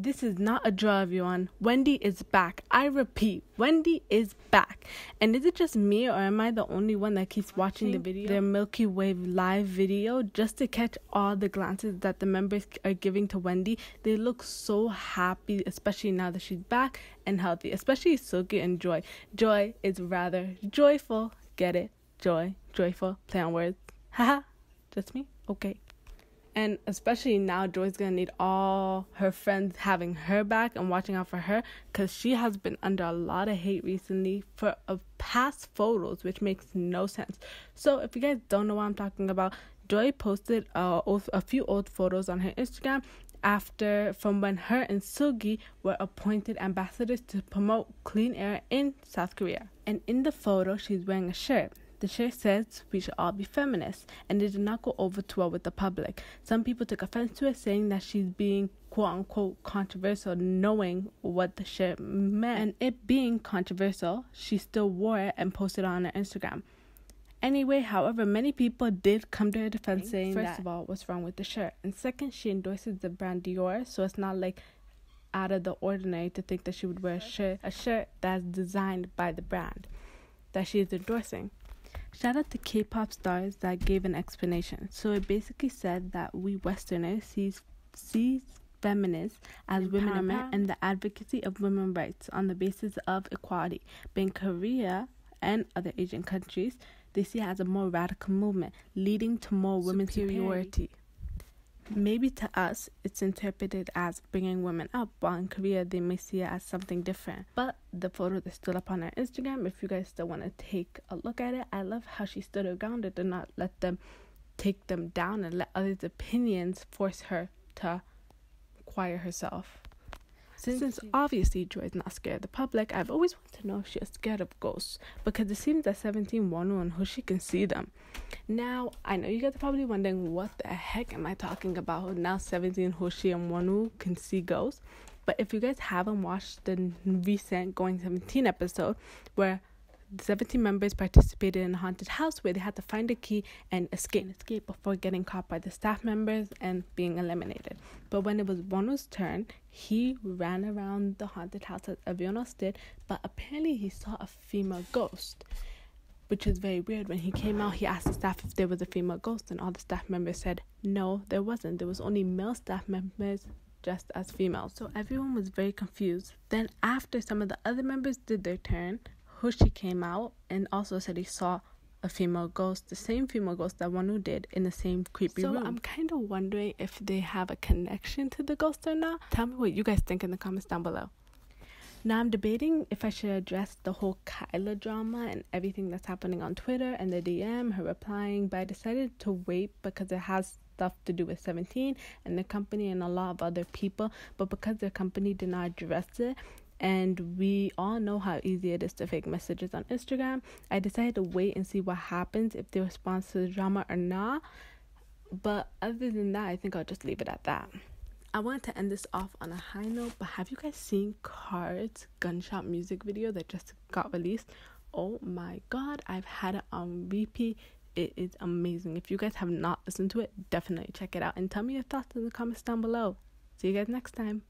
This is not a draw, everyone. Wendy is back. I repeat, Wendy is back. And is it just me, or am I the only one that keeps watching the video, their Milky Way live video, just to catch all the glances that the members are giving to Wendy? They look so happy, especially now that she's back and healthy, especially Seulgi and Joy. Joy is rather joyful. Get it? Joy, joyful, play on words. Haha, just me? Okay. And especially now, Joy's gonna need all her friends having her back and watching out for her because she has been under a lot of hate recently for uh, past photos, which makes no sense. So, if you guys don't know what I'm talking about, Joy posted uh, a few old photos on her Instagram after from when her and Seulgi were appointed ambassadors to promote clean air in South Korea. And in the photo, she's wearing a shirt the shirt says we should all be feminists, and it did not go over too well with the public. Some people took offense to it, saying that she's being quote unquote controversial, knowing what the shirt meant. And it being controversial, she still wore it and posted it on her Instagram. Anyway, however, many people did come to her defense saying first that, of all, what's wrong with the shirt? And second, she endorses the brand Dior, so it's not like out of the ordinary to think that she would wear a shirt, a shirt that's designed by the brand that she is endorsing. Shout out to K pop stars that gave an explanation. So it basically said that we Westerners sees sees feminists as women and the advocacy of women's rights on the basis of equality. But in Korea and other Asian countries, they see it as a more radical movement, leading to more women's superiority. Maybe to us, it's interpreted as bringing women up, while in Korea, they may see it as something different. But the photo is still up on our Instagram. If you guys still want to take a look at it, I love how she stood her ground and did not let them take them down and let others' opinions force her to quiet herself. Since, Since obviously Joy is not scared of the public, I've always wanted to know if she is scared of ghosts because it seems that 17 Wonwoo and Hoshi can see them. Now, I know you guys are probably wondering what the heck am I talking about? Now 17 Hoshi and Wonwoo can see ghosts. But if you guys haven't watched the recent Going 17 episode where 17 members participated in a haunted house where they had to find a key and escape escape before getting caught by the staff members and being eliminated. But when it was Wonwoo's turn, he ran around the haunted house as everyone else did, but apparently he saw a female ghost. Which is very weird. When he came out, he asked the staff if there was a female ghost, and all the staff members said no, there wasn't. There was only male staff members dressed as females. So everyone was very confused. Then, after some of the other members did their turn, Hoshi came out and also said he saw a female ghost, the same female ghost that Wonwoo did in the same creepy so room. So I'm kind of wondering if they have a connection to the ghost or not. Tell me what you guys think in the comments down below. Now I'm debating if I should address the whole Kyla drama and everything that's happening on Twitter and the DM, her replying, but I decided to wait because it has stuff to do with 17 and the company and a lot of other people. But because the company did not address it, and we all know how easy it is to fake messages on Instagram. I decided to wait and see what happens if they respond to the drama or not. But other than that, I think I'll just leave it at that. I wanted to end this off on a high note, but have you guys seen KARD's gunshot music video that just got released? Oh my god, I've had it on repeat. It is amazing. If you guys have not listened to it, definitely check it out and tell me your thoughts in the comments down below. See you guys next time.